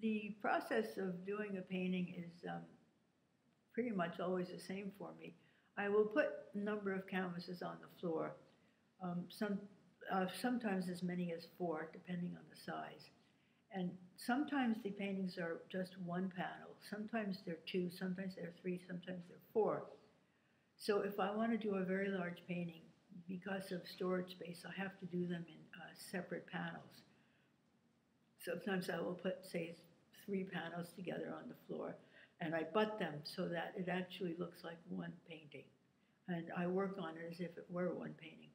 The process of doing a painting is um, pretty much always the same for me. I will put a number of canvases on the floor, um, some, uh, sometimes as many as four, depending on the size. And sometimes the paintings are just one panel, sometimes they're two, sometimes they're three, sometimes they're four. So if I want to do a very large painting, because of storage space, I have to do them in uh, separate panels. Sometimes I will put, say, three panels together on the floor, and I butt them so that it actually looks like one painting. And I work on it as if it were one painting.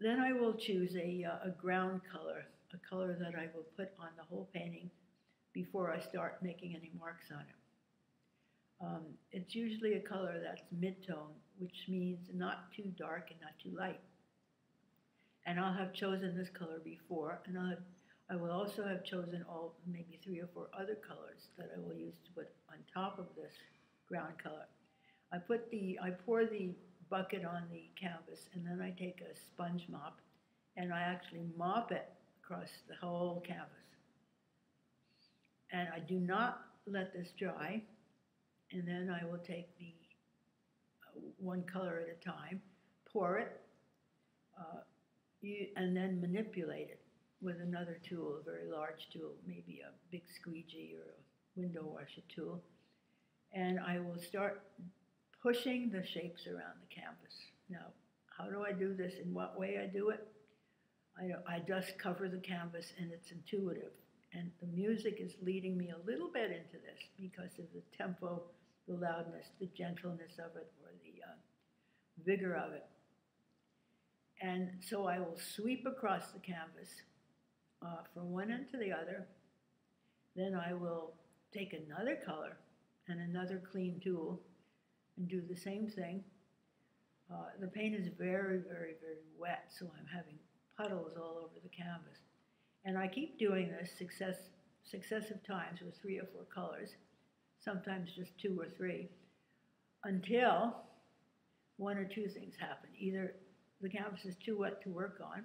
Then I will choose a, uh, a ground color, a color that I will put on the whole painting before I start making any marks on it. Um, it's usually a color that's mid-tone, which means not too dark and not too light. And I'll have chosen this color before, and I'll have, I will also have chosen all maybe three or four other colors that I will use to put on top of this ground color. I put the, I pour the bucket on the canvas, and then I take a sponge mop, and I actually mop it across the whole canvas. And I do not let this dry and then I will take the uh, one color at a time, pour it, uh, you, and then manipulate it with another tool, a very large tool, maybe a big squeegee or a window washer tool. And I will start pushing the shapes around the canvas. Now, how do I do this? In what way I do it? I, I just cover the canvas and it's intuitive. And the music is leading me a little bit into this because of the tempo the loudness, the gentleness of it, or the uh, vigor of it. And so I will sweep across the canvas uh, from one end to the other. Then I will take another color and another clean tool and do the same thing. Uh, the paint is very, very, very wet, so I'm having puddles all over the canvas. And I keep doing this success, successive times with three or four colors sometimes just two or three, until one or two things happen. Either the canvas is too wet to work on,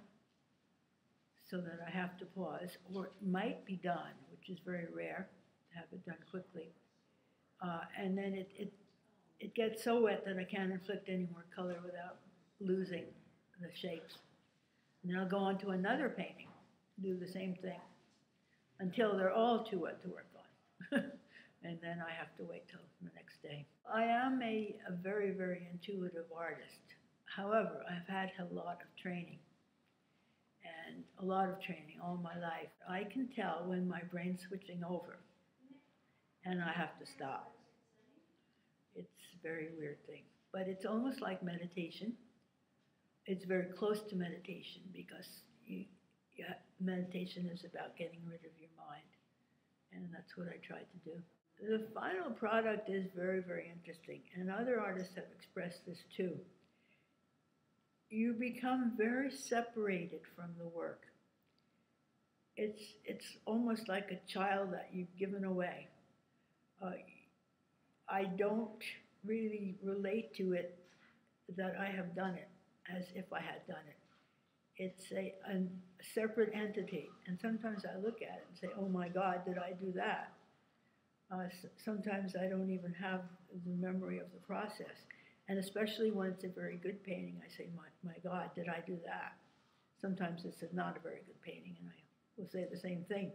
so that I have to pause, or it might be done, which is very rare to have it done quickly. Uh, and then it, it, it gets so wet that I can't inflict any more color without losing the shapes. And then I'll go on to another painting, do the same thing, until they're all too wet to work on. and then I have to wait till the next day. I am a, a very, very intuitive artist. However, I've had a lot of training and a lot of training all my life. I can tell when my brain's switching over and I have to stop. It's a very weird thing, but it's almost like meditation. It's very close to meditation because you, you, meditation is about getting rid of your mind, and that's what I try to do the final product is very, very interesting, and other artists have expressed this too. You become very separated from the work. It's, it's almost like a child that you've given away. Uh, I don't really relate to it that I have done it as if I had done it. It's a, a separate entity, and sometimes I look at it and say, oh my God, did I do that? Uh, sometimes I don't even have the memory of the process. And especially when it's a very good painting, I say, my, my God, did I do that? Sometimes it's not a very good painting, and I will say the same thing.